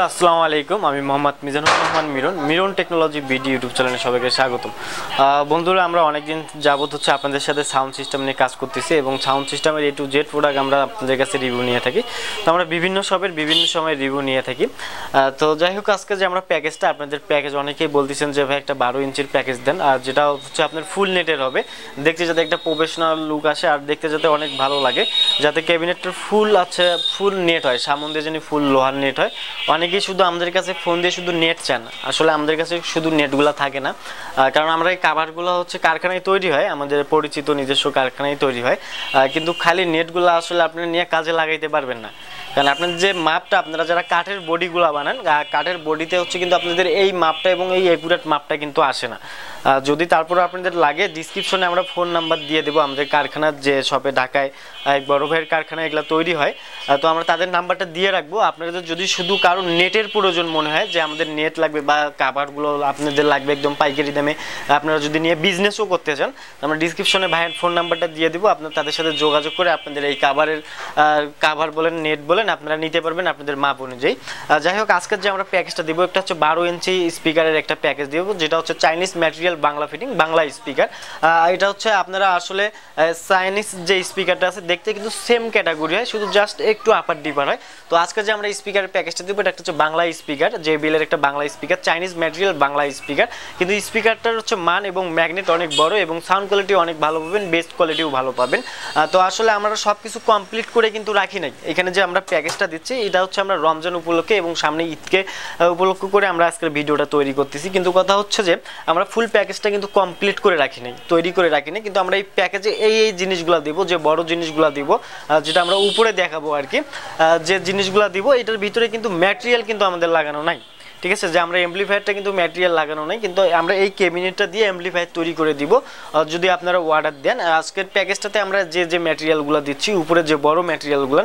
বন্ধুরা, আসসালামু আলাইকুম। আমি Mohammad Mizanur Rahman Miron Miron Technology BD YouTube চ্যানেলে সবাইকে স্বাগতম। বন্ধুরা, আমরা অনেকদিন যাবত হচ্ছে আপনাদের সাথে সাউন্ড সিস্টেম নিয়ে কাজ করতেছি এবং সাউন্ড সিস্টেমের এ টু জেড প্রোডাক্ট আমরা আপনাদের কাছে রিভিউ নিয়ে থাকি। তো আমরা বিভিন্ন শপের বিভিন্ন সময় রিভিউ নিয়ে থাকি। তো যাই হোক, আজকে যে আমরা প্যাকেজটা আপনাদের প্যাকেজ অনেকেই বলতেছেন যে, ভাই, একটা বারো ইঞ্চির প্যাকেজ দেন। আর যেটা হচ্ছে আপনার ফুল নেটের হবে। দেখতে যাতে একটা প্রফেশনাল লুক আসে আর দেখতে যাতে অনেক ভালো লাগে। যাতে ক্যাবিনেটটা ফুল আছে ফুল নেট হয়। সামন দিয়ে যেন ফুল লোহার নেট হয়। অনেকেই শুধু আমাদের কাছে ফোন দিয়ে শুধু নেট চান। আসলে আমাদের কাছে শুধু নেটগুলো থাকে না। কারণ আমরা এই কাভারগুলো হচ্ছে কারখানায় তৈরি হয়, আমাদের পরিচিত নিজস্ব কারখানায় তৈরি হয়। কিন্তু খালি নেটগুলো আসলে আপনি নিয়ে কাজে লাগাইতে পারবেন না। কারণ আপনার যে মাপটা আপনারা যারা কাঠের বডিগুলো বানান কাঠের বডিতে হচ্ছে কিন্তু আপনাদের এই মাপটা এবং এই একুরেট মাপটা কিন্তু আসে না। যদি তারপর আপনাদের লাগে ডিসক্রিপশনে আমরা ফোন নাম্বার দিয়ে দেবো। আমাদের কারখানার যে শপে ঢাকায় এক বড় ভাইয়ের কারখানায় এগুলো তৈরি হয়। তো আমরা তাদের নাম্বারটা দিয়ে রাখব। আপনাদের যদি শুধু কারও নেটের প্রয়োজন মনে হয়, যে আমাদের নেট লাগবে বা কাভারগুলো আপনাদের লাগবে একদম পাইকারি দামে, আপনারা যদি নিয়ে বিজনেসও করতে চান আমরা ডিসক্রিপশনে ভাইয়ের ফোন নাম্বারটা দিয়ে দিব। আপনার তাদের সাথে যোগাযোগ করে আপনাদের এই কাভারের কাভার বলেন নেট বলেন আপনারা নিতে পারবেন আপনাদের মাপ অনুযায়ী। যাই হোক, আজকের যে আমরা প্যাকেজটা দিব একটা হচ্ছে বারো ইঞ্চি স্পিকারের একটা প্যাকেজ দিব, যেটা হচ্ছে Chinese material Bangla fitting, Bangla speaker. এটা হচ্ছে আপনারা আসলে চাইনিজ যে স্পিকারটা আছে, দেখতে কিন্তু সেম ক্যাটাগরি হয়, শুধু জাস্ট একটু আপার ডিপার হয়। তো আজকে যে আমরা স্পিকারের প্যাকেজটা দিব, এটা হচ্ছে বাংলা স্পিকার, যে বিলের একটা Bangla speaker, Chinese material Bangla speaker. কিন্তু স্পিকারটার হচ্ছে মান এবং ম্যাগনেট অনেক বড় এবং সাউন্ড কোয়ালিটি অনেক ভালো পাবেন বেস্ট কোয়ালিটিও ভালো পাবেন। তো আসলে আমরা সব কিছু কমপ্লিট করে কিন্তু রাখি নাই। এখানে যে আমরা প্যাকেজটা দিচ্ছি। এটা হচ্ছে আমরা রমজান উপলক্ষে এবং সামনে ঈদকে উপলক্ষ করে আমরা আজকের ভিডিওটা তৈরি করতেছি। কিন্তু কথা হচ্ছে যে, আমরা ফুল প্যাকেজটা কিন্তু কমপ্লিট করে রাখি নাই তৈরি করে রাখি নাই কিন্তু আমরা এই প্যাকেজে এই এই জিনিসগুলো দিব, যে বড় জিনিসগুলো দিব যেটা আমরা উপরে দেখাবো আর কি। যে জিনিসগুলো দিব, এটার ভিতরে কিন্তু ম্যাটেরিয়াল কিন্তু আমাদের লাগানো নাই। ঠিক আছে, যে আমরা এমপ্লিফায়ারটা কিন্তু ম্যাটেরিয়াল লাগানো নাই, কিন্তু আমরা এই ক্যাবিনেটটা দিয়ে এমপ্লিফায়ার তৈরি করে দিব। যদি আপনারা অর্ডার দেন আজকের প্যাকেজটাতে আমরা যে যে ম্যাটেরিয়ালগুলো দিচ্ছি, উপরে যে বড় ম্যাটেরিয়ালগুলো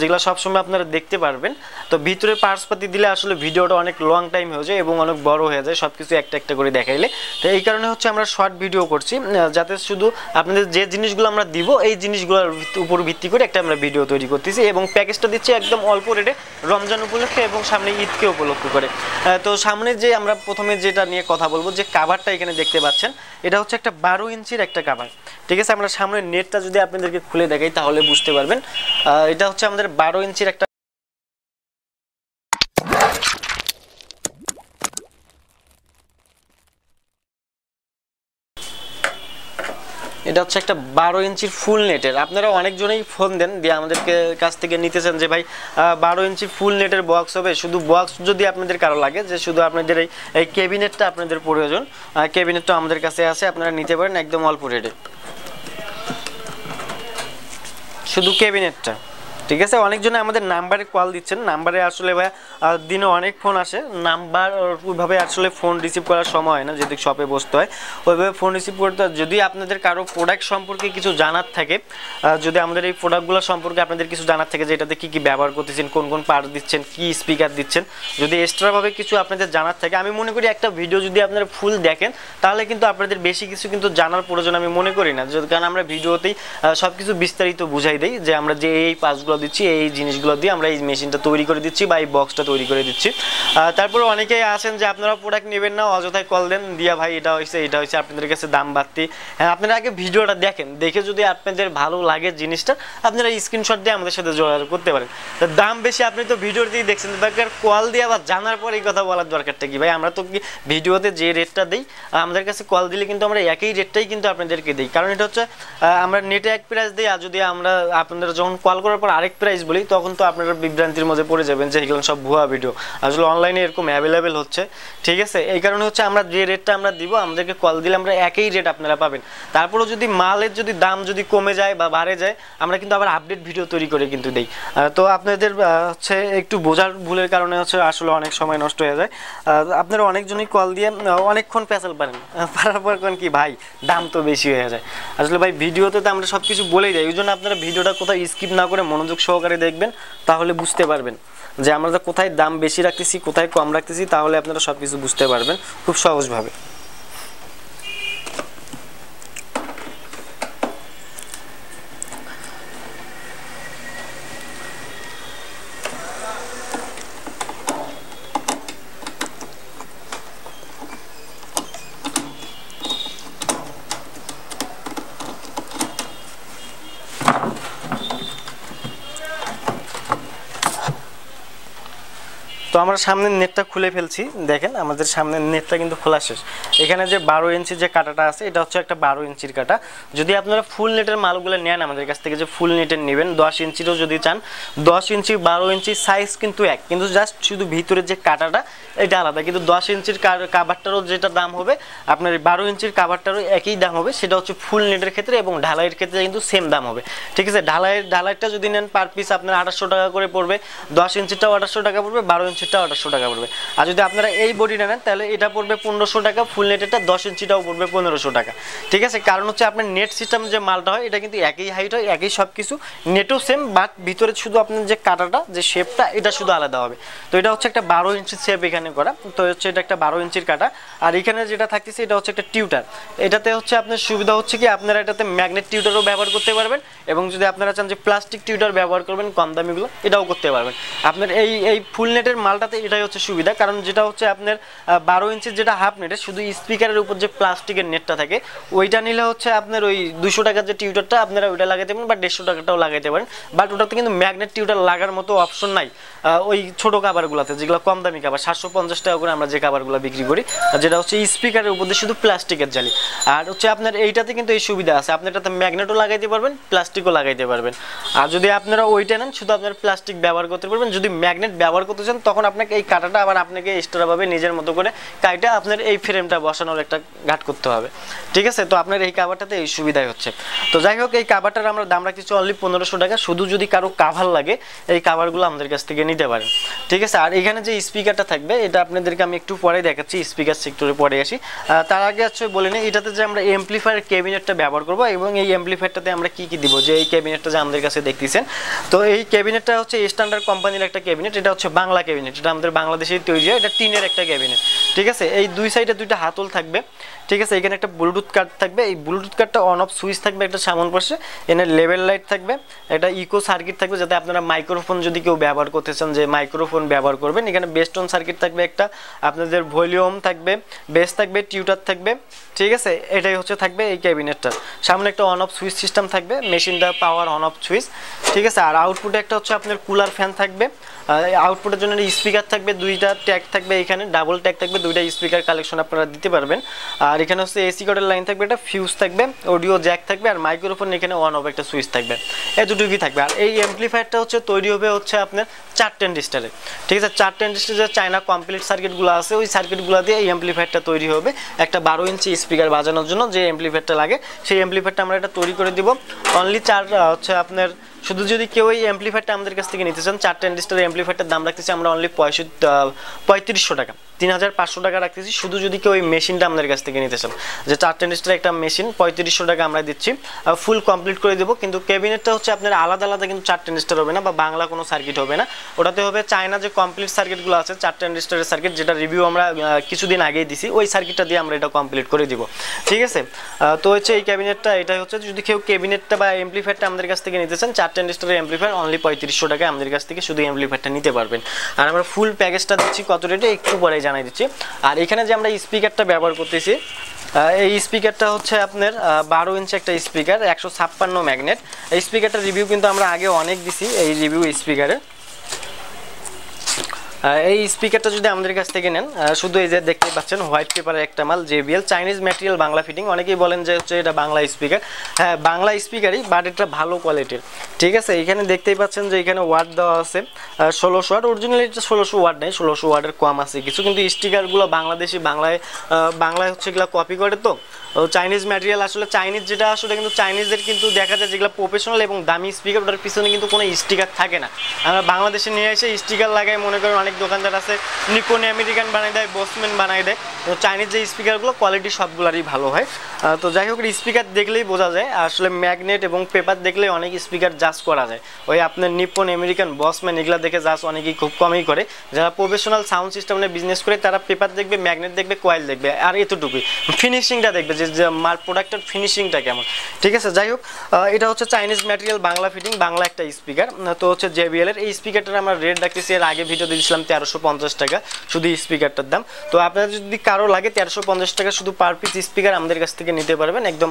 যেগুলো সবসময় আপনারা দেখতে পারবেন, তো ভিতরে পার্টসপাতি দিলে আসলে ভিডিওটা অনেক লং টাইম হয়ে যায় এবং অনেক বড় হয়ে যায় সব কিছু একটা একটা করে দেখাইলে। তো এই কারণে হচ্ছে আমরা শর্ট ভিডিও করছি যাতে শুধু আপনাদের যে জিনিসগুলো আমরা দিব, এই জিনিসগুলোর উপর ভিত্তি করে একটা আমরা ভিডিও তৈরি করতেছি এবং প্যাকেজটা দিচ্ছি একদম অল্প রেটে রমজান উপলক্ষে এবং সামনে ঈদকে উপলক্ষ করে। তো সামনে যে আমরা প্রথমে যেটা নিয়ে কথা বলব, যে কাভারটা এখানে দেখতে পাচ্ছেন, এটা হচ্ছে একটা বারো ইঞ্চির একটা কাভার ঠিক আছে, আমরা সামনে নেটটা যদি আপনাদেরকে খুলে দেখাই, তাহলে বুঝতে পারবেন। এটা হচ্ছে আমাদের বারো ইঞ্চির একটা এটা হচ্ছে একটা বারো ইঞ্চির ফুল নেটের আপনারা অনেকজনেই ফোন দেন, দিয়ে আমাদেরকে কাছ থেকে নিতেছেন যে, ভাই বারো ইঞ্চি ফুল নেটের বক্স হবে। শুধু বক্স যদি আপনাদের কারও লাগে, যে শুধু আপনাদের এই এই ক্যাবিনেটটা আপনাদের প্রয়োজন ক্যাবিনেটটা আমাদের কাছে আছে, আপনারা নিতে পারেন একদম অল্প রেটে শুধু ক্যাবিনেটটা ঠিক আছে, অনেকজনে আমাদের নাম্বারে কল দিচ্ছেন। নাম্বারে আসলে দিনে অনেক ফোন আসে। নাম্বার ওইভাবে আসলে ফোন রিসিভ করার সময় হয় না যদি শপে বসতে হয়। ওইভাবে ফোন রিসিভ করতে হয়। যদি আপনাদের কারও প্রোডাক্ট সম্পর্কে কিছু জানার থাকে যদি আমাদের এই প্রোডাক্টগুলো সম্পর্কে আপনাদের কিছু জানার থাকে যে এটাতে কী কী ব্যবহার করতেছেন, কোন কোন পার্ট দিচ্ছেন, কি স্পিকার দিচ্ছেন, যদি এক্সট্রাভাবে কিছু আপনাদের জানার থাকে, আমি মনে করি একটা ভিডিও যদি আপনারা ফুল দেখেন, তাহলে কিন্তু আপনাদের বেশি কিছু কিন্তু জানার প্রয়োজন আমি মনে করি না। কারণ আমরা ভিডিওতেই সব কিছু বিস্তারিত বুঝাই দিই, যে আমরা যে এই পাসগুলো দিচ্ছি, এই জিনিসগুলো দিয়ে আমরা এই মেশিনটা তৈরি করে দিচ্ছি বা এই বক্সটা তৈরি করে দিচ্ছি। তারপরে অনেকেই আছেন যে আপনারা প্রোডাক্ট নেবেন না, অযথায় কল দেন, দিয়া ভাই, এটা হয়েছে এটা হয়েছে আপনাদের কাছে দাম বাড়তি। হ্যাঁ আপনারা আগে ভিডিওটা দেখেন, দেখে যদি আপনাদের ভালো লাগে জিনিসটা, আপনারা স্ক্রিনশট দিয়ে আমাদের সাথে যোগাযোগ করতে পারেন। তো দাম বেশি, আপনি তো ভিডিওতেই দেখছেন দরকার কল দিয়ে আবার জানার পর এই কথা বলার দরকারটা কি? ভাই, আমরা তো ভিডিওতে যে রেটটা দিই, আমাদের কাছে কল দিলে কিন্তু আমরা একই রেটটাই কিন্তু আপনাদেরকে দিই। কারণ এটা হচ্ছে আমরা নেটে এক প্রাইস দিই, আর যদি আমরা আপনাদের যখন কল করার পর আরেক প্রাইস বলি, তখন তো আপনারা বিভ্রান্তির মধ্যে পড়ে যাবেন যে এগুলো সব ভুয়া ভিডিও আসলে অনলাইনে এরকম অ্যাভেলেবেল হচ্ছে। ঠিক আছে? এই কারণে হচ্ছে আমরা যে রেটটা আমরা দিব, আমাদেরকে কল দিলে আমরা একই রেট আপনারা পাবেন। তারপরেও যদি মালের যদি দাম যদি কমে যায় বা বাড়ে যায়, আমরা কিন্তু আবার আপডেট ভিডিও তৈরি করে কিন্তু দিই। তো আপনাদের হচ্ছে একটু বোঝার ভুলের কারণে হচ্ছে আসলে অনেক সময় নষ্ট হয়ে যায়। আপনারা অনেকজনই কল দিয়ে অনেকক্ষণ পেঁচাল পারেন। পারার পর কোন কি, ভাই, দাম তো বেশি হয়ে যায়। আসলে ভাই ভিডিওতে তো আমরা সব কিছু বলেই যাই ওই জন্য আপনারা ভিডিওটা কোথাও স্কিপ না করে মনোযোগ সহকারে দেখবেন, তাহলে বুঝতে পারবেন যে আমরা কোথায় দাম বেশি রাখতেছি, কোথায় কম রাখতেছি, তাহলে আপনারা সব কিছু বুঝতে পারবেন খুব সহজভাবে। তো আমরা সামনের নেটটা খুলে ফেলছি, দেখেন আমাদের সামনের নেটটা কিন্তু খোলা শেষ। এখানে যে বারো ইঞ্চি যে কাটাটা আছে, এটা হচ্ছে একটা বারো ইঞ্চির কাটা। যদি আপনারা ফুল নেটের মালগুলো নেন, আমাদের কাছ থেকে যে ফুল নেটের নেবেন, দশ ইঞ্চিরও যদি চান, দশ ইঞ্চি, বারো ইঞ্চি সাইজ কিন্তু এক। কিন্তু জাস্ট শুধু ভিতরের যে কাটাটা, এটা আলাদা। কিন্তু দশ ইঞ্চির কাভারটারও যেটা দাম হবে, আপনার বারো ইঞ্চির কাবারটারও একই দাম হবে। সেটা হচ্ছে ফুল নেটের ক্ষেত্রে এবং ঢালাইয়ের ক্ষেত্রে কিন্তু সেম দাম হবে। ঠিক আছে? ঢালাইয়ের ঢালাইটা যদি নেন পার পিস আপনার আঠাশশো টাকা করে পড়বে। দশ ইঞ্চিটাও আঠাশশো টাকা পড়বে, বারো ইঞ্চিটাও আঠাশশো টাকা পড়বে। আর যদি আপনারা এই বডিটা নেন, তাহলে এটা পড়বে পনেরোশো টাকা ফুল নেটেরটা দশ ইঞ্চিটাও পড়বে পনেরোশো টাকা। ঠিক আছে? কারণ হচ্ছে আপনার নেট সিস্টেম যে মালটা হয়, এটা কিন্তু একই হাইট হয়, একই সব কিছু নেটও সেম বাট ভিতরে শুধু আপনার যে কাটাটা, যে শেপটা এটা শুধু আলাদা হবে। তো এটা হচ্ছে একটা বারো ইঞ্চির শেপ এখানে করা। তো হচ্ছে, এটা একটা বারো ইঞ্চির কাটা। আর এখানে যেটা থাকতেছে, এটা হচ্ছে একটা টিউটার এটাতে হচ্ছে আপনার সুবিধা হচ্ছে কি, আপনারা এটাতে ম্যাগনেট টিউটারও ব্যবহার করতে পারবেন, এবং যদি আপনারা চান যে প্লাস্টিক টিউটার ব্যবহার করবেন, কম দামিগুলো, এটাও করতে পারবেন। আপনার এই এই ফুল নেটের মালটাতে এটাই হচ্ছে সুবিধা, কারণ যেটা হচ্ছে আপনার বারো ইঞ্চির যেটা হাফ নেটের শুধু স্পিকারের উপর যে প্লাস্টিকের নেটটা থাকে, ওইটা নিলে হচ্ছে আপনার ওই দুশো টাকার যে টিউটারটা, আপনারা ওইটা লাগাইতে পারেন বা দেড়শো টাকাটাও লাগাইতে পারেন, বাট ওটাতে কিন্তু ম্যাগনেট টিউটার লাগার মতো অপশন নাই। ওই ছোটো কাবারগুলোতে যেগুলো কম দামি কাবার সাতশো পঞ্চাশ টাকা করে আমরা যে কাবারগুলো বিক্রি করি যেটা হচ্ছে স্পিকারের উপর দিয়ে শুধু প্লাস্টিকের জালি। আর হচ্ছে আপনার এইটাতে কিন্তু এই সুবিধা আছে, আপনি এটাতে ম্যাগনেটও লাগাইতে পারবেন, প্লাস্টিকও লাগাইতে পারবেন। আর যদি আপনারা ওইটা নেন, শুধু আপনার প্লাস্টিক ব্যবহার করতে পারবেন, যদি ম্যাগনেট ব্যবহার করতে চান, তখন আপনাকে এই কাটাটা আবার আপনাকে এক্সট্রাভাবে নিজের মতো করে কাইটা আপনার এই ফ্রেমটা বসানোর একটা ঘাট করতে হবে। ঠিক আছে? তো আপনার এই কাভারটাতে এই সুবিধাই হচ্ছে। তো যাই হোক, এই কাভারটার আমরা দাম রাখতেছি অনলি পনেরোশো টাকা। শুধু যদি কারও কাভার লাগে, এই কাভারগুলো আমাদের কাছ থেকে নিতে পারেন। ঠিক আছে? আর এখানে যে স্পিকারটা থাকবে, এটা আপনাদেরকে আমি একটু পরে দেখাচ্ছি স্পিকার সেক্টরে পরে আসি। তার আগে হচ্ছে বলে নিই, এটাতে যে আমরা এমপ্লিফায়ার ক্যাবিনেটটা ব্যবহার করব এবং এই এমপ্লিফায়ারটাতে আমরা কি কি দিব, যে এই ক্যাবিনেটটা যে আমাদের কাছে দেখতেছেন। তো এই ক্যাবিনেটটা হচ্ছে স্ট্যান্ডার্ড কোম্পানির একটা ক্যাবিনেট এটা হচ্ছে বাংলা ক্যাবিনেট এটা আমাদের বাংলাদেশের তৈরি হয়, এটা টিনের একটা ক্যাবিনেট ঠিক আছে? এই দুই সাইডে দুইটা হাতল থাকবে। ঠিক আছে? এখানে একটা ব্লুটুথ কার্ড থাকবে। এই ব্লুটুথ কার্ডটা অন অফ সুইচ থাকবে একটা সামন পাশে। এখানে লেভেল লাইট থাকবে। এটা ইকো সার্কিট থাকবে, যাতে আপনারা মাইক্রোফোন যদি কেউ ব্যবহার করতে চান, যে মাইক্রোফোন ব্যবহার করবেন। এখানে বেস্টন সার্কিট থাকবে একটা। আপনাদের ভলিউম থাকবে বেস থাকবে টিউটার থাকবে। ঠিক আছে? এটাই হচ্ছে থাকবে এই ক্যাবিনেটটা সামনে একটা অন অফ সুইচ সিস্টেম থাকবে। মেশিনটা পাওয়ার অন অফ সুইচ ঠিক আছে? আর আউটপুটে একটা হচ্ছে আপনার কুলার ফ্যান থাকবে। আউটপুটের জন্য স্পিকার থাকবে, দুইটা ট্যাগ থাকবে এখানে ডাবল ট্যাগ থাকবে, দুইটা স্পিকার কালেকশন আপনারা দিতে পারবেন। আর এখানে হচ্ছে এসি কোডের লাইন থাকবে, একটা ফিউজ থাকবে অডিও জ্যাক থাকবে, আর মাইক্রোফোন এখানে ওয়ান অফ একটা সুইচ থাকবে। এই দুটুকুই থাকবে। আর এই অ্যাম্পলিফায়ারটা হচ্ছে তৈরি হবে হচ্ছে আপনার চার টেন্ডিস্টারে ঠিক আছে চার টেন্ডিস্টার যে চায়না কমপ্লিট সার্কিটগুলো আছে, ওই সার্কিটগুলো দিয়ে এই অ্যাম্পলিফায়ারটা তৈরি হবে একটা বারো ইঞ্চি স্পিকার বাজানোর জন্য। যে অ্যাম্পলিফায়ারটা লাগে, সেই অ্যাম্পলিফায়ারটা আমরা এটা তৈরি করে দিব। অনলি চার হচ্ছে আপনার শুধু যদি কেউ এই অ্যাম্পলিফায়ারটা আমাদের কাছ থেকে নিতে চান, চারটে ট্যান্ডিস্টার অ্যাম্পলিফায়ারটার দাম রাখতেছি আমরা অনলি পঁয়ষট্টি পঁয়ত্রিশশো টাকা। তিন হাজার পাঁচশো টাকা রাখতেছি, শুধু যদি কেউ ওই মেশিনটা আমাদের কাছ থেকে নিতে চান। যে চার ট্যান্ডিস্টার একটা মেশিন পঁয়ত্রিশশো টাকা আমরা দিচ্ছি। ফুল কমপ্লিট করে দেবো, কিন্তু ক্যাবিনেটটা হচ্ছে আপনার আলাদা আলাদা কিন্তু চার ট্যান্ডিস্টার হবে না, বা বাংলা কোনো সার্কিট হবে না। ওটাতে হবে চায়না যে কমপ্লিট সার্কিটগুলো আছে চার ট্যান্ডিস্টারের সার্কিট যেটা রিভিউ আমরা কিছুদিন আগেই দিছি, ওই সার্কিটটা দিয়ে আমরা এটা কমপ্লিট করে দিব। ঠিক আছে? তো হচ্ছে এই ক্যাবিনেটটা এটাই হচ্ছে, যদি কেউ ক্যাবিনেটটা বা এমপ্লিফায়ারটা আমাদের কাছ থেকে নিতে চান চার ট্যান্ডিস্টারের এমপ্লিফায়ার অনলি পঁয়ত্রিশশো টাকা আমাদের কাছ থেকে শুধু এমপ্লিফায়ারটা নিতে পারবেন। আর আমরা ফুল প্যাকেজটা দিচ্ছি, কত রেটে একটু পরে জানাই দিচ্ছি। আর এখানে যে আমরা স্পিকারটা ব্যবহার করতেছি এই স্পিকারটা হচ্ছে আপনার বারো ইঞ্চি একটা স্পিকার একশো ছাপ্পান্ন ম্যাগনেট এই স্পিকারটার রিভিউ কিন্তু আমরা আগে অনেক দিছি, এই রিভিউ স্পিকারের এই স্পিকারটা যদি আমাদের কাছ থেকে নেন শুধু এই যে দেখতে পাচ্ছেন হোয়াইট পেপারের একটা মাল JBL Chinese material Bangla fitting অনেকেই বলেন যে হচ্ছে এটা বাংলা স্পিকার হ্যাঁ বাংলা স্পিকারই বাট এটা ভালো কোয়ালিটির ঠিক আছে, এখানে দেখতেই পাচ্ছেন যে এখানে ওয়ার্ড দেওয়া আছে ষোলোশো ওয়ার্ড অরিজিনালি এটা ষোলোশো ওয়ার্ড নেই, ষোলোশো ওয়ার্ডের কম আছে কিছু, কিন্তু স্টিকারগুলো বাংলাদেশি, বাংলায় বাংলায় হচ্ছে এগুলো কপি করে তো। চাইনিজ ম্যাটেরিয়াল আসলে চাইনিজ যেটা আসলে কিন্তু চাইনিজদের কিন্তু দেখা যায় যেগুলো প্রফেশনাল এবং দামি স্পিকার ওটার পিছনে কিন্তু কোনো স্টিকার থাকে না। আমরা বাংলাদেশে নিয়ে এসে স্টিকার লাগাই, মনে করেন অনেক দোকানদার আছে নিকোন আমেরিকান বানাই দেয়, বসম্যান বানাই দেয়। তো চাইনিজ যে স্পিকারগুলো কোয়ালিটি সবগুলোরই ভালো হয়। তো যাই হোক স্পিকার দেখলেই বোঝা যায়, আসলে ম্যাগনেট এবং পেপার দেখলে অনেক স্পিকার জাজ করা যায়। ওই আপনার নিপন আমেরিকান বসম্যান, এগুলো দেখে জাজ অনেকেই খুব কমই করে। যারা প্রফেশনাল সাউন্ড সিস্টেম নিয়ে বিজনেস করে, তারা পেপার দেখবে ম্যাগনেট দেখবে কয়েল দেখবে, আর এতটুকুই। ফিনিশিংটা দেখবে যে মাল প্রোডাক্টের ফিনিশিংটা কেমন। ঠিক আছে, যাই হোক এটা হচ্ছে Chinese material Bangla fitting Bangla একটা স্পিকার তো হচ্ছে জেবিএল এর। এই স্পিকারটার আমরা রেট রাখতেছি এর আগে ভিডিও দিয়েছিলাম তেরোশো পঞ্চাশ টাকা শুধু স্পিকারটার দাম। তো আপনাদের যদি কারও লাগে তেরোশো পঞ্চাশ টাকা শুধু পার পিস স্পিকার আমাদের কাছ থেকে নিতে পারবেন। একদম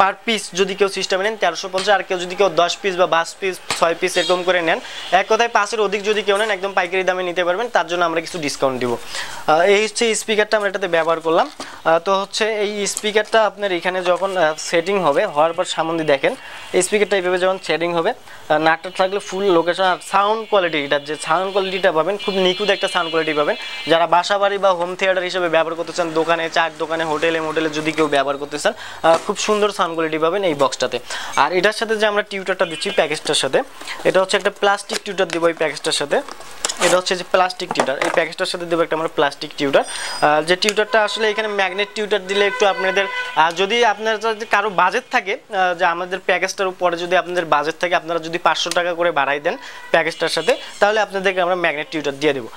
পার পিস যদি কেউ সিস্টেমে নেন, তেরোশো পঞ্চাশ, আর কেউ যদি কেউ দশ পিস বা পাঁচ পিস ছয় পিস এরকম করে নেন, এক কথায় পাঁচের অধিক যদি কেউ নেন, একদম পাইকারি দামে নিতে পারবেন। তার জন্য আমরা কিছু ডিসকাউন্ট দিব। এই হচ্ছে স্পিকারটা আমরা এটাতে ব্যবহার করলাম। তো হচ্ছে এই স্পিকারটা আপনার এখানে যখন সেটিং হবে, হওয়ার পর সামনে দেখেন স্পিকারটা এইভাবে যখন সেটিং হবে নাটটা থাকলে ফুল লোকেশন আর সাউন্ড কোয়ালিটি এটা যে সাউন্ড কোয়ালিটিটা পাবেন, খুব নিখুঁত একটা সাউন্ড কোয়ালিটি পাবেন। যারা বাসা বাড়ি বা হোম থিয়েটার হিসেবে ব্যবহার করতে চান, দোকানে চার দোকানে হোটেলে মোটেলে যদি কেউ ব্যবহার করতে চান খুব সুন্দর সাউন্ড কোয়ালিটি পাবেন এই বক্সটাতে আর এটার সাথে যে আমরা টিউটারটা দিচ্ছি প্যাকেজটার সাথে, এটা হচ্ছে একটা প্লাস্টিক টিউটার দেবো এই প্যাকেজটার সাথে। এটা হচ্ছে যে প্লাস্টিক টিউটার এই প্যাকেজটার সাথে দেবো একটা আমরা প্লাস্টিক টিউটার যে টিউটারটা আসলে এখানে ম্যাগনেট টিউটার দিলে একটু আপনাদের যদি আপনার যদি কারও বাজেট থাকে যে আমাদের প্যাকেজটার উপরে যদি আপনাদের বাজেট থাকে, আপনারা যদি পাঁচশো টাকা করে বাড়াই দেন প্যাকেজটার সাথে, তাহলে আপনাদেরকে আমরা ম্যাগনেট টিউটার দিয়ে দেবো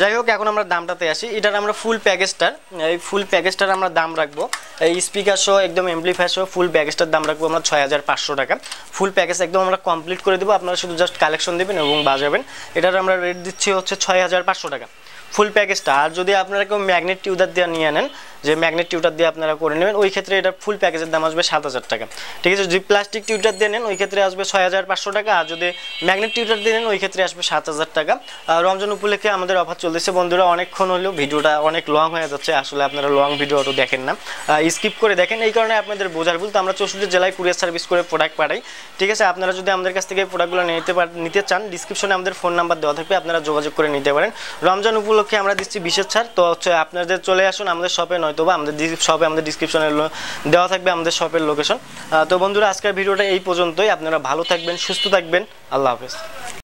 যাই হোক, এখন আমরা দামটাতে আসি। এটার আমরা ফুল প্যাকেজটার এই ফুল প্যাকেজটার আমরা দাম রাখব। এই স্পিকার সহ একদম এমপ্লিফায়ার সহ ফুল প্যাকেজটার দাম রাখব আমরা ছয় হাজার পাঁচশো টাকা। ফুল প্যাকেজ একদম আমরা কমপ্লিট করে দেবো। আপনারা শুধু জাস্ট কালেকশন দেবেন এবং বাজাবেন। এটার আমরা রেট দিচ্ছি হচ্ছে ছয় হাজার পাঁচশো টাকা। ফুল প্যাকেজটা আর যদি আপনারা কেউ ম্যাগনেট টিউদার দিয়ে নিয়ে নেন যে ম্যাগনেট টিউটার দিয়ে আপনারা করে নেবেন, ওই ক্ষেত্রে এটা ফুল প্যাকেজের দাম আসবে সাত হাজার টাকা। ঠিক আছে, যদি প্লাস্টিক টিউটার দিয়ে নেন, ওই ক্ষেত্রে আসবে ছয় হাজার পাঁচশো টাকা, আর যদি ম্যাগনেট টিউটার দিয়ে নেন, ওই ক্ষেত্রে আসবে সাত হাজার টাকা। রমজান উপলক্ষে আমাদের অফার চলতেছে, বন্ধুরা অনেকক্ষণ হলেও ভিডিওটা অনেক লং হয়ে যাচ্ছে, আসলে আপনারা লং ভিডিও অত দেখেন না। স্কিপ করে দেখেন, এই কারণে আপনাদের বোঝার ভুল, তো আমরা চৌষট্টি জেলায় কুরিয়ার সার্ভিস করে প্রোডাক্ট পাঠাই। ঠিক আছে, আপনারা যদি আমাদের কাছ থেকে প্রোডাক্টগুলো নিতে নিতে চান ডিসক্রিপশনে আমাদের ফোন নাম্বার দেওয়া থাকবে, আপনারা যোগাযোগ করে নিতে পারেন। রমজান উপলক্ষে আমরা দিচ্ছি বিশেষ ছাড়, তো হচ্ছে আপনাদের চলে আসুন আমাদের শপে নয়তো বা আমাদের শপে আমাদের ডিসক্রিপশনে দেওয়া থাকবে আমাদের শপের লোকেশন তো বন্ধুরা, আজকের ভিডিওটা এই পর্যন্তই। আপনারা ভালো থাকবেন, সুস্থ থাকবেন। আল্লাহ হাফেজ।